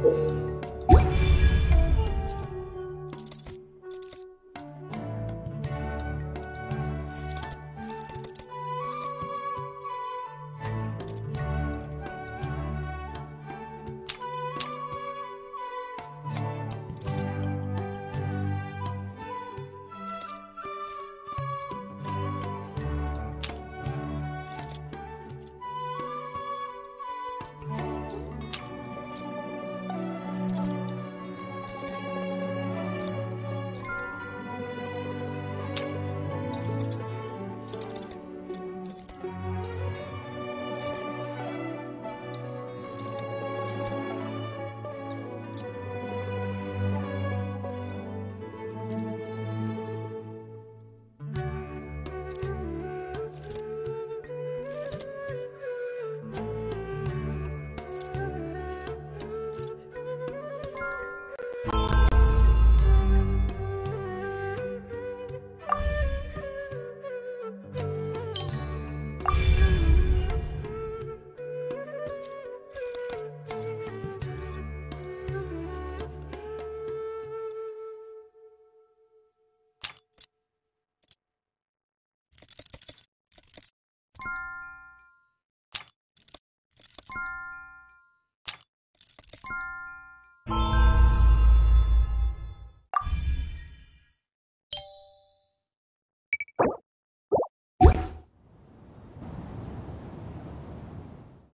school.